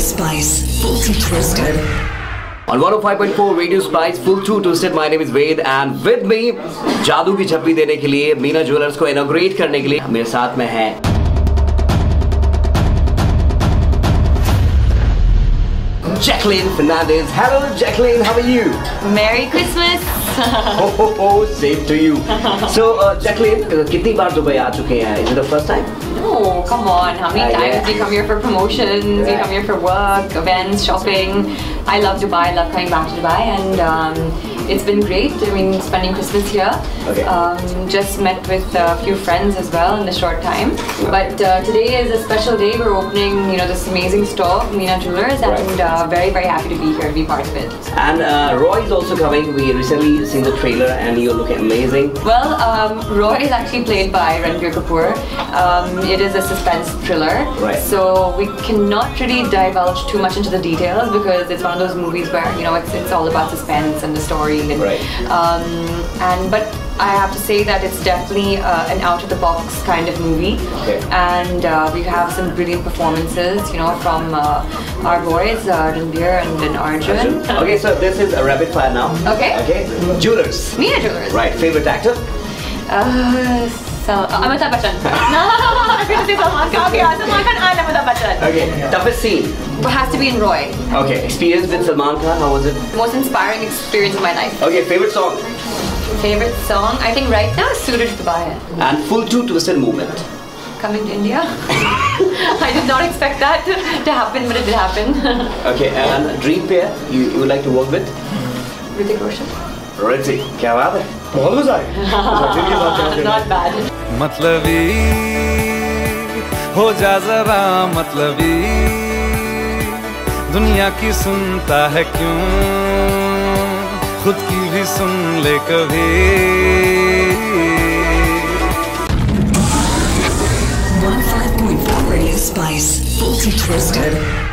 Spice, full to twisted. On 105.4 Radio Spice, full two twisted. My name is Ved and with me जादू की झप्पी देने के लिए Meena jewellers को इनोग्रेट करने के लिए मेरे साथ में है Jacqueline Fernandez. Hello, Jacqueline. How are you? Merry Christmas! Oh, oh, oh, same to you. So, uh, Jacqueline, uh, कितनी बार दुबई आ चुके हैं? Is it the first time? No, come on. How many Uh, times yeah. do you come here for promotions? You Right. come here for work, events, shopping. I love Dubai. I love coming back to Dubai, and it's been great. I mean, spending Christmas here. Okay. Um, just met with a few friends as well in a short time. But uh, today is a special day. We're opening, you know, this amazing store, Meena Jewelers, and Right. uh, very, very happy to be here and be part of it. And uh, Roy is also coming. We recently seen the trailer and you're looking amazing. Well, um, Roy is actually played by Ranbir Kapoor. Um, it is a suspense thriller. Right. So we cannot really divulge too much into the details because it's one of those movies where you know it's, it's all about suspense and the story. And, Right. Um, and but I have to say that it's definitely uh, an out of the box kind of movie. Okay. And uh, we have some brilliant performances, you know, from uh, our boys, uh, Ranbir and, and Arjun. Okay, so this is a rapid fire now. Okay. Okay. Jewelers. Meena Jewelers. Right. Favorite actor? Uh, so, uh, Amitabh Bachchan. no, I'm going to say Salman Khan. Okay, Salman Khan and Amitabh Okay, toughest scene? It has to be in Roy. Okay, experience with Salman Khan, how was it? Most inspiring experience of my life. Okay, favorite song? Favorite song? I think right now is Suraj Dooba Hai. And full two twisted movement? Coming to India. I did not expect that to happen, but it did happen. okay, and dream pair you, you would like to work with? Hrithik Roshan. Hrithik, क्या बात है? बहुत मजा आया. Not bad. मतलब हो जा जरा मतलबी। दुनिया की सुनता है क्यों? खुद की भी सुन ले कभी। Twisted.